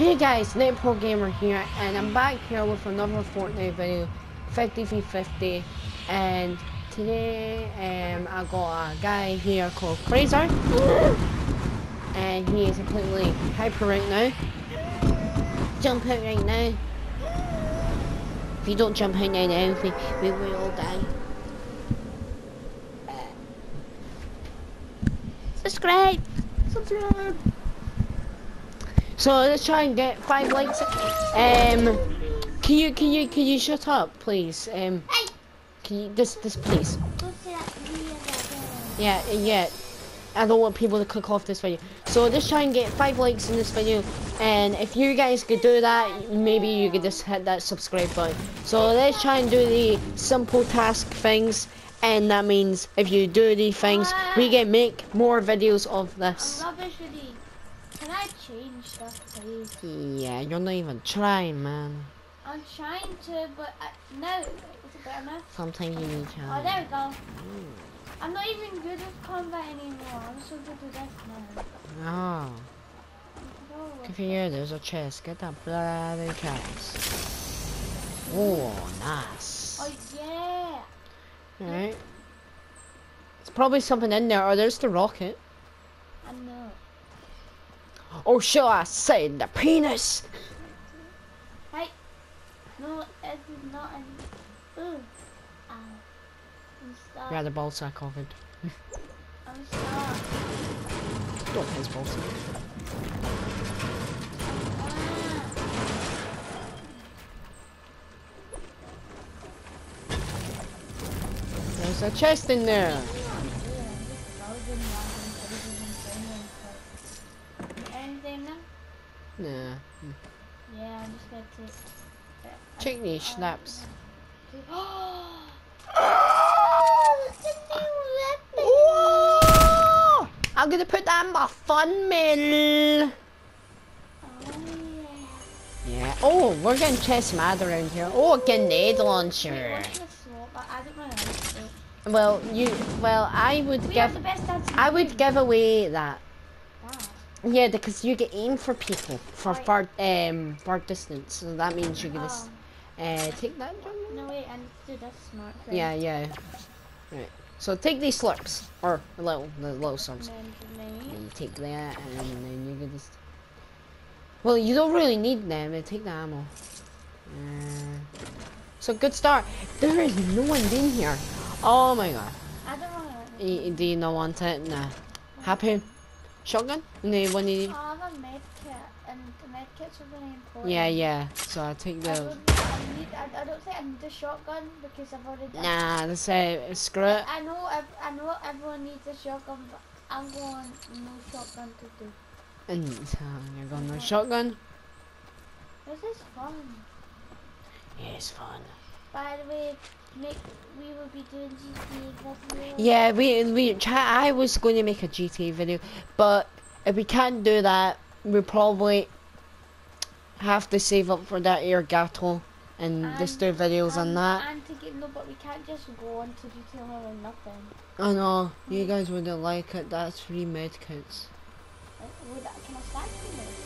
Hey guys, Pro Gamer here, and I'm back here with another Fortnite video, 50v50, and today um, I got a guy here called Fraser, and he is completely hyper right now. Jump out right now. If you don't jump out right now, we, we will all die. Subscribe! Subscribe! So let's try and get five likes. Um, can you can you can you shut up, please? Um, can you this this please? Yeah yeah. I don't want people to click off this video. So let's try and get five likes in this video. And if you guys could do that, maybe you could just hit that subscribe button. So let's try and do the simple task things. And that means if you do these things, we can make more videos of this. Can I change stuff, please? Yeah, you're not even trying, man. I'm trying to, but I, no. Is it better now? Sometimes you need to. Oh, there we go. Mm. I'm not even good at combat anymore. I'm so good at this now. Oh, Oh, if here, there's a chest. Get that bloody chest. Oh, nice. oh yeah. Alright. There's probably something in there, or there's the rocket. Or shall I say, the penis? Hey. No, it is not an. Ooh. Ow. I'm stuck. Yeah, the balls are covered. I'm stuck. Don't his balls. Ah. There's a chest in there. Take. Check these snaps. Oh! I'm gonna put that in my fun mill. Yeah. Oh, we're getting chest mad around here. Oh, a grenade launcher. Well, you. Well, I would We give. the best I would give away that. Yeah, because you get aim for people for Right. far um far distance. So that means you can just Oh, uh take that. John? no wait, I need to do this smart thing. Yeah, yeah. Right. So take these slurps or a little the little slurps. then. And you take that and then you can just. Well, you don't really need them. uh, Take the ammo. Uh, so good start. There is no one in here. Oh my god. I don't want to. Y- Do you not want it? Nah. Happy? Shotgun? No, one of you. I have a med kit, and the med kits are really important. Yeah, yeah. So I take I the. don't, I, need, I, I don't think I need a shotgun because I've already. Nah, let's say screw it. I know, I know everyone needs a shotgun, but I'm going no shotgun to do. And uh, you're going with shotgun. This is fun. Yeah, it's fun. By the way, Nick, we will be doing GTA video. Yeah, we we try. I was going to make a GTA video, but if we can't do that, we probably have to save up for that air gato and just do videos on that. And to get no, but we can't just go on to GTA nothing. I know you guys wouldn't like it. That's free medkits. Uh, Would can I stack them?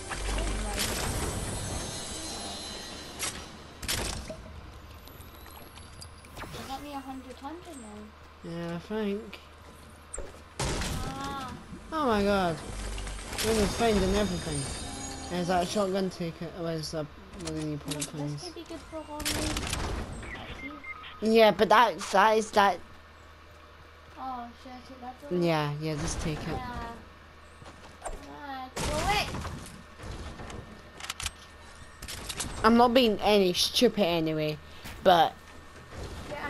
Got me a hundred hundred now. Yeah, I think. Ah, Oh my god, we're just finding everything. Is that a shotgun ticket? Or is that really important things? could be good for. Yeah, but that that is that. Oh, should I take that? one? Yeah, yeah, just take it. Yeah. Ah. I'm not being any stupid anyway, but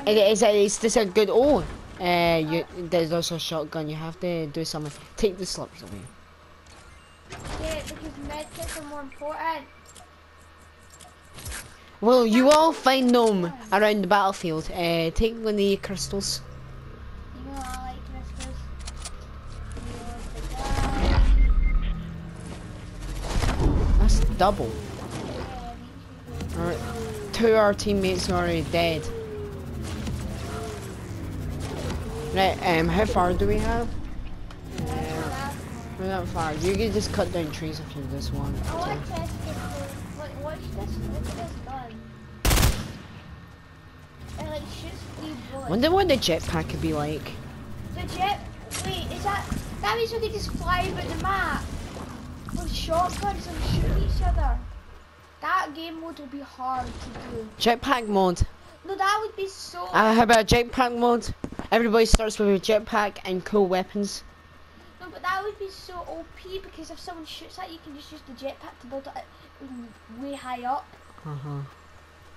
Yeah, I it is it's just a good. Oh, uh, you there's also a shotgun. You have to do something. Take the slips away. Yeah, because medkits are more important. Well, you all find them around the battlefield. Uh, take one of the crystals. You know I like crystals. You want the gun. That's double. Yeah, me too. Alright, two of our teammates are already dead. Right, um, how far do we have? We're not far. You can just cut down trees if you just want. I Wonder what the jetpack could be like. The jet? Wait, is that... That means we could just fly over the map. With shotguns and shoot each other. That game mode would be hard to do. Jetpack mode. No, that would be so... Uh, how about jetpack mode? Everybody starts with a jetpack and cool weapons. no, but that would be so OP because if someone shoots at you, you can just use the jetpack to build it way high up. Uh huh.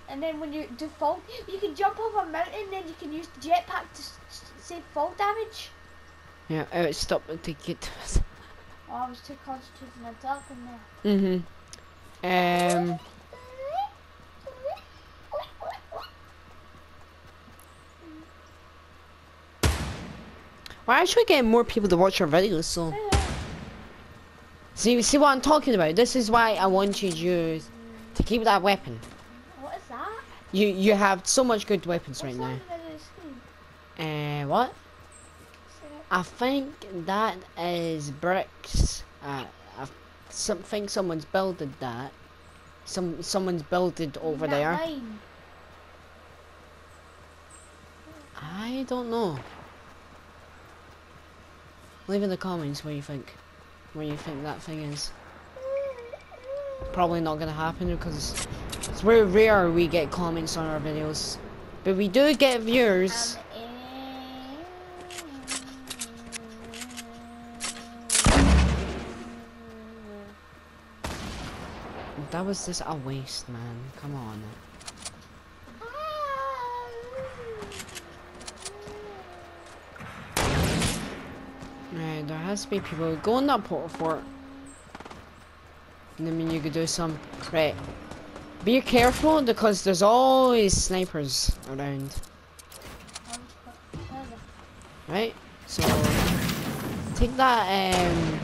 And then when you do fall, you can jump off a mountain. Then you can use the jetpack to save fall damage. Yeah, oh, stop it to get to us. Oh, I was too concentrated on talking there. Mm-hmm. Um, we're actually getting more people to watch our videos, so... See, see what I'm talking about? This is why I wanted you to keep that weapon. What is that? You you have so much good weapons What's right now. in the middle of the screen? Uh, what? I think that is bricks. Uh, I some, think someone's builded that. Some someone's builded over That there. line. I don't know. Leave in the comments what you think. Where you think that thing is. Probably not gonna happen because it's very rare we get comments on our videos. But we do get viewers. That was just a waste, man. Come on. To be people. Go in that Port-a-Fort. I mean, you could do some. Right. Be careful because there's always snipers around. Right? So. Take that, um.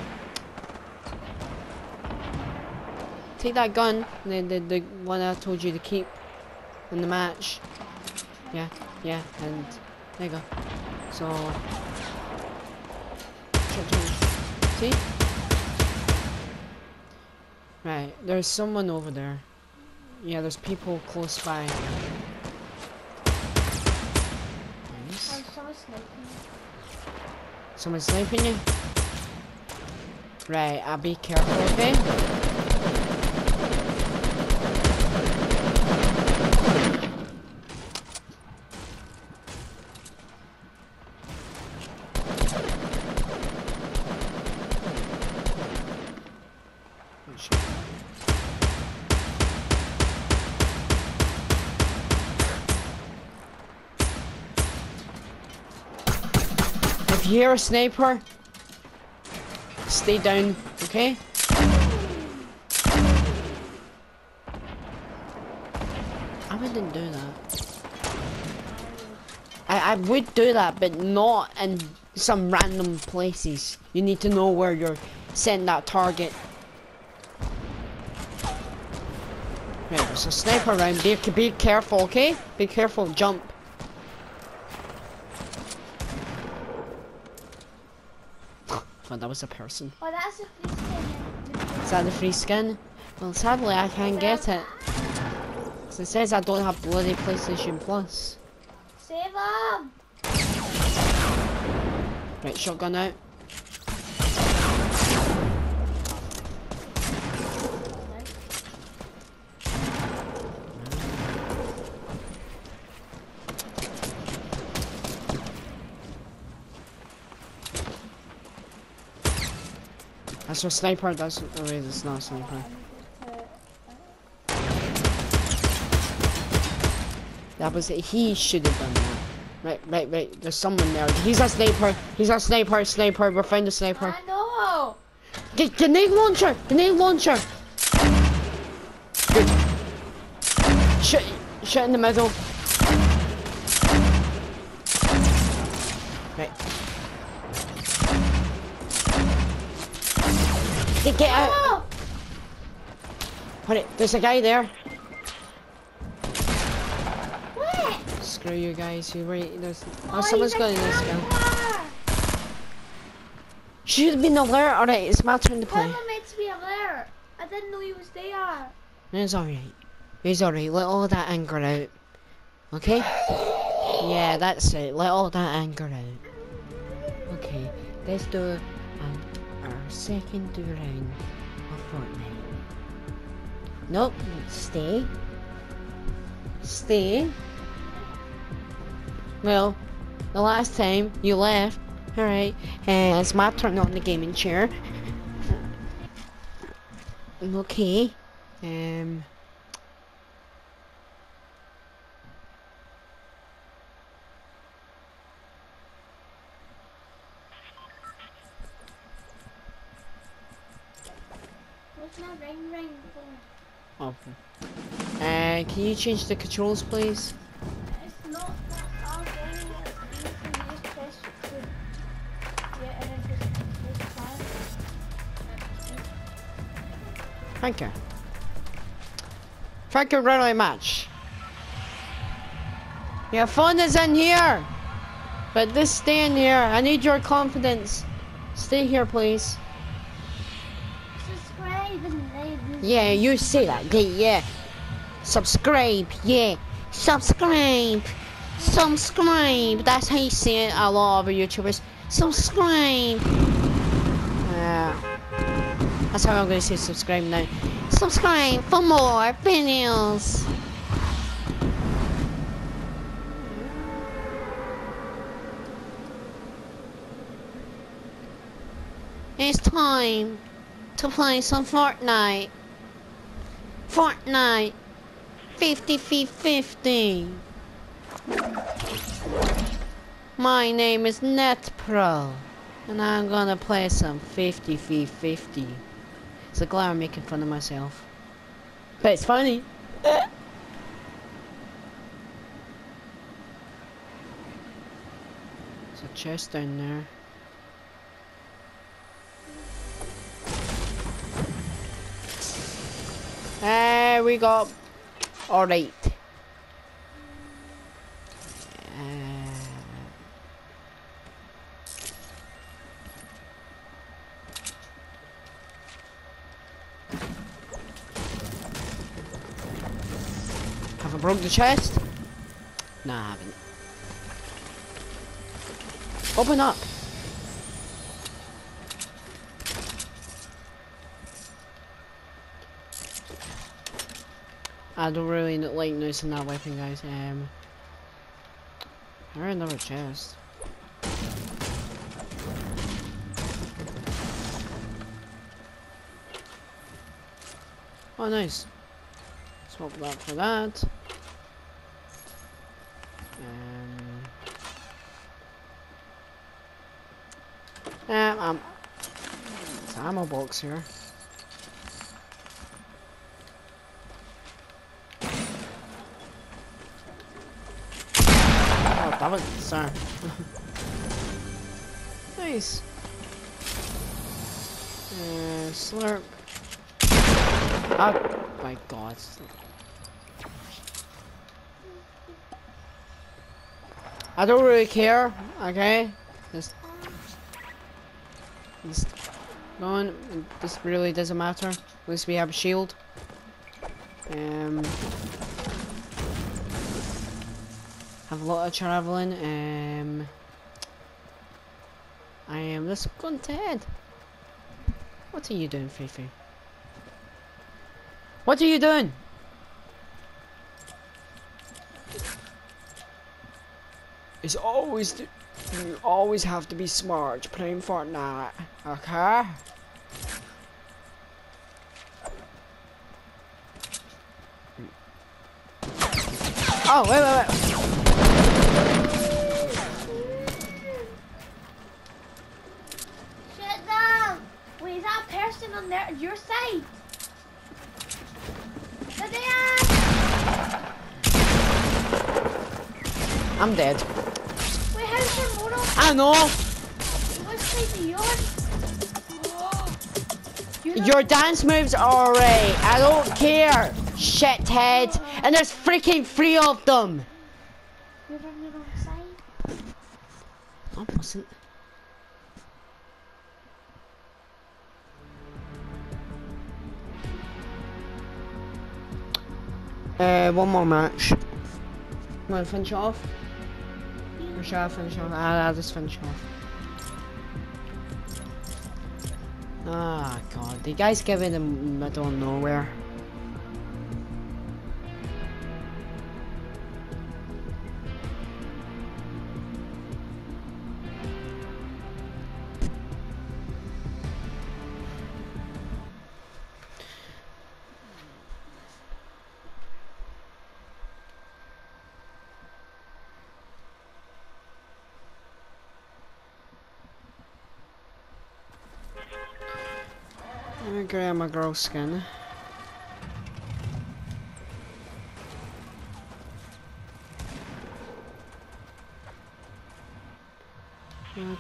Take that gun, the, the, the one I told you to keep in the match. Yeah, yeah, and there you go. So. See? Right, there's someone over there. Yeah, there's people close by. Nice. Oh, someone's sniping me. Sniping you? Right, I'll be careful, okay? You hear a sniper, stay down, okay? I wouldn't do that. I, I would do that, but not in some random places. You need to know where you're setting that target. Right, there's a sniper around. Be, be careful, okay? Be careful, jump. Thought that was a person. Oh, that's a free skin. Is that the free skin? Well, sadly, I can't get it. 'Cause it says I don't have bloody PlayStation Plus. Save him! Right, shotgun out. That's a sniper, that's oh wait, it's not a sniper. That was it. He should have done that. Right, right, right. There's someone there. He's a sniper. He's a sniper. Sniper. We'll find a sniper. I know! Get grenade launcher. Grenade launcher. Good. Shit. Shit in the middle. Get, get out. Oh! it. There's a guy there. What? Screw you guys. You wait. There's. Oh, Oh, someone's got in this. Should have been alert. Alright, it's my turn to play. am I meant to be alert? I didn't know he was there. It's alright. It's alright. Let all that anger out. Okay? Yeah, that's it. Let all that anger out. Okay, let's do um, our second round of Fortnite. Nope, stay. Stay. Well, the last time you left. Alright, and it's my turn on the gaming chair. Okay. Um. What's my ring ring? Oh. Uh, can you change the controls, please? It's not that hard. Ring. It's easy. Just press to yeah, and just just. Thank you. Thank you very much. Your phone is in here. But this stay in here. I need your confidence. Stay here, please. Subscribe and like this. Yeah, you see that. Yeah. Subscribe. Yeah. Subscribe. Subscribe. That's how you say it. A lot of YouTubers. Subscribe. Yeah. That's how I'm going to say subscribe now. Subscribe for more videos. It's time to play some Fortnite. Fortnite 50 50 50. My name is NetPro, and I'm gonna play some 50 50 50. So glad I'm making fun of myself. But it's funny. There's a chest down there. There we. Alright. Uh, have I broke the chest? Nah, I haven't. Open up. I don't really like noticing that weapon, guys. Um, I heard another chest. Oh, nice. Swap that for that. Um, um, um, it's ammo box here. Damn it, sorry. nice. Uh, slurp. Oh my god. I don't really care, okay? Just, just going. This really doesn't matter. At least we have a shield. Um, have a lot of traveling. Um, I am discontent. What are you doing, Fifi? What are you doing? It's always you always have to be smart playing Fortnite, okay? Oh wait wait wait! Shut down! Wait, is that a person on their your side? Are they on? I'm dead. Wait, how's your motor? I know. What side are you on? Your dance moves are alright. I don't care, shithead. And there's freaking three of them. You're on your own side. I wasn't. Uh, one more match. Want to finish it off? Finish off, finish off. Ah, I'll just finish off. Ah, God. The guy's giving them middle of nowhere. Gonna grab my girl skin.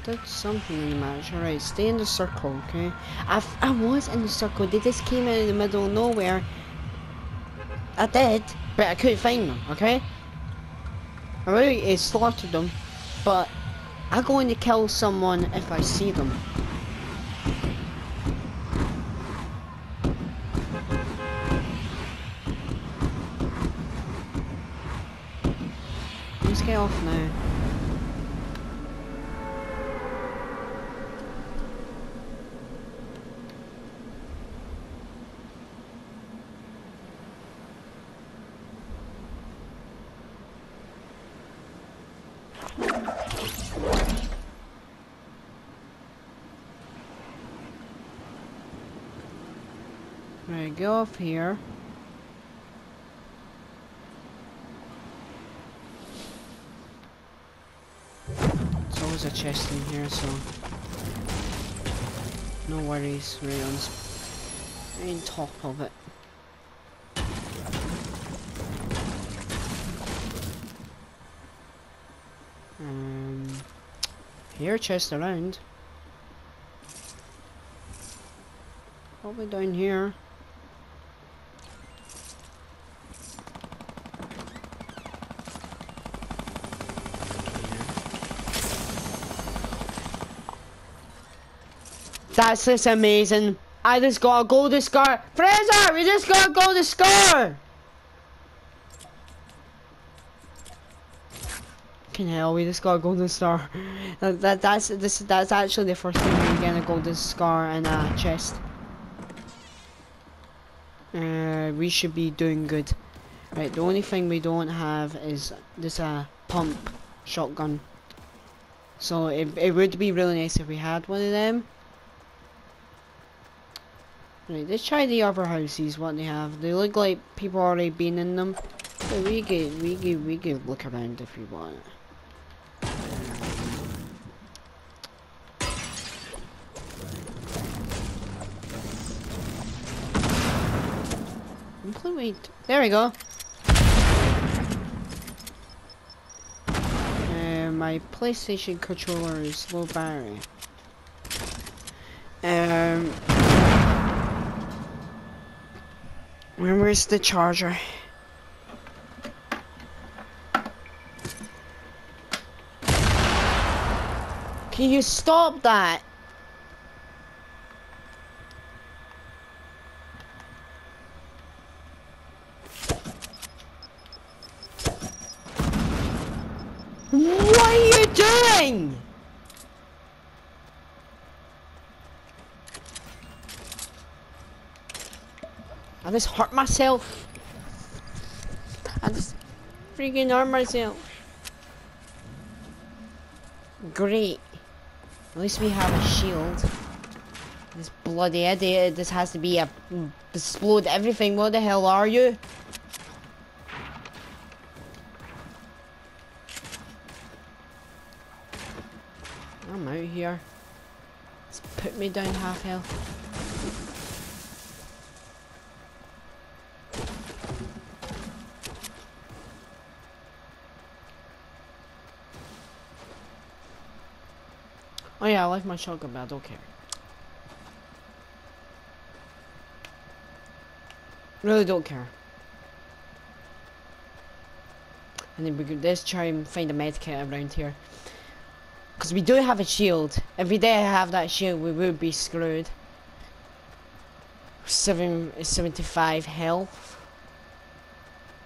Did something in the match. Alright, stay in the circle, okay? I, I was in the circle. They just came out of the middle of nowhere. I did, but I couldn't find them, okay? I really slaughtered them, but I'm going to kill someone if I see them. Let's get off now. Right, go off here. There's a chest in here, so no worries. Right on, on top of it. Um, here, chest around. Probably down here. That's just amazing. I just got a golden scar. Fraser, we just got a golden scar. Can hell, we just got a golden scar. That, that that's this that's actually the first time we get a golden scar and a chest. Uh, we should be doing good. Right, the only thing we don't have is this uh pump shotgun. So it it would be really nice if we had one of them. Right, let's try the other houses, what they have. They look like people already been in them. But we could, we could, we could look around if we want. Wait, there we go. Uh, my PlayStation controller is low battery. Um, where where's the charger? Can you stop that? What are you doing? I just hurt myself. I just freaking hurt myself. Great. At least we have a shield. This bloody idiot, eh, this has to be a mm, explode everything. What the hell are you? I'm out here. It's put me down half health. Like my shotgun, but I don't care. Really don't care. And then we could let's try and find a med kit around here. Because we do have a shield. If we didn't have that shield, we would be screwed. Seven, 75 health.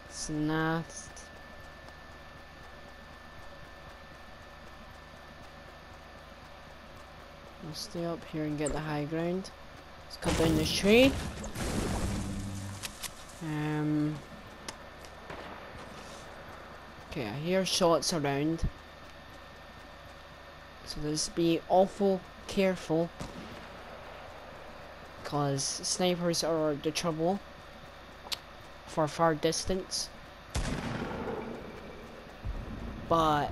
It's not. I'll stay up here and get the high ground. Let's cut down this tree. Um. Okay, I hear shots around. So let's be awful careful. Because snipers are the trouble for far distance. But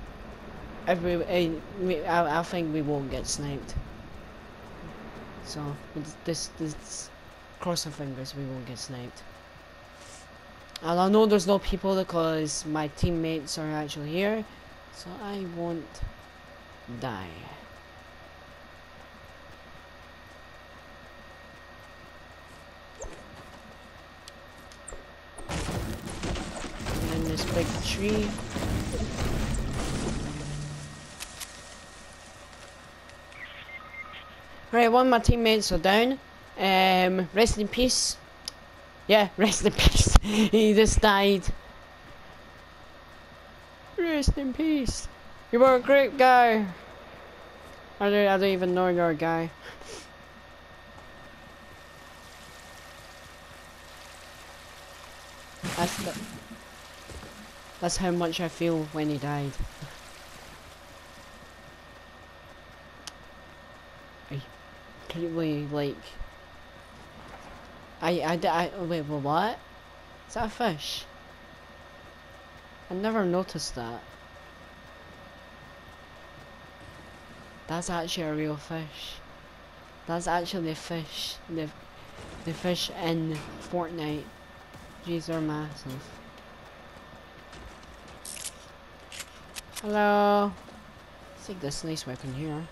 every I, I, I think we won't get sniped. So this this cross our fingers we won't get sniped. And I know there's no people because my teammates are actually here, so I won't die. And this big tree. Right, one of my teammates are down. Um, rest in peace. Yeah, rest in peace. he just died. Rest in peace. You were a great guy. I don't, I don't even know you're a guy. That's the, That's how much I feel when he died. I completely like. I I I wait, what? Is that a fish? I never noticed that. That's actually a real fish. That's actually a fish. The the fish in Fortnite. These are massive. Hello. Let's take this nice weapon here.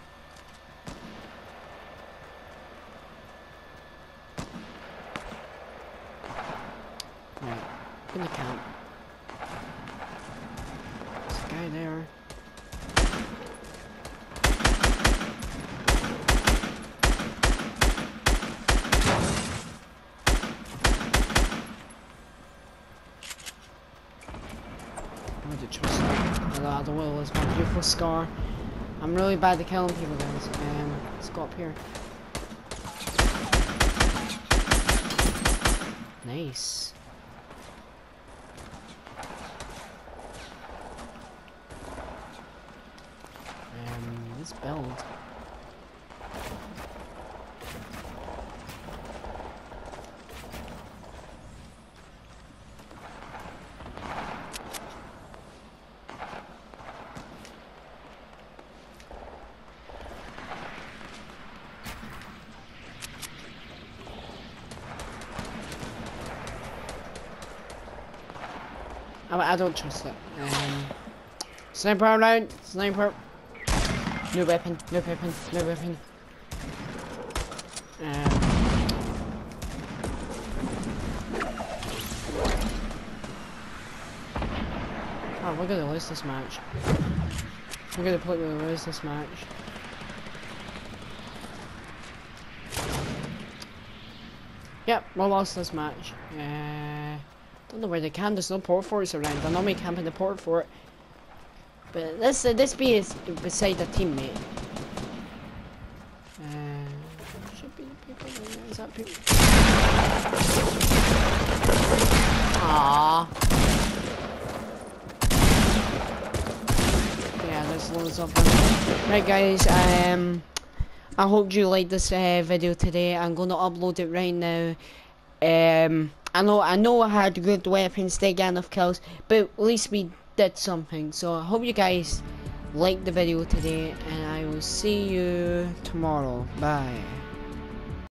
Right, in the camp. There's a guy there. I'm going to trust that. Although the will is my beautiful scar. I'm really bad at killing people guys. Um, let's go up here. Nice. Um, let's build. I, I don't trust it. Um, sniper around, sniper. No weapon, no weapon, no weapon. Um, oh, we're gonna lose this match. We're gonna completely lose this match. Yep, we lost this match. Uh, don't know where they can. There's no port forts around. I normally camp in the port fort. But this uh, this B is beside a teammate. Uh, should be people. there. Is that people? Aww. Yeah, there's loads of them. Right, guys. Um, I hope you liked this uh, video today. I'm gonna upload it right now. Um. I know I know I had good weapons, they got enough kills, but at least we did something. So I hope you guys liked the video today and I will see you tomorrow. Bye.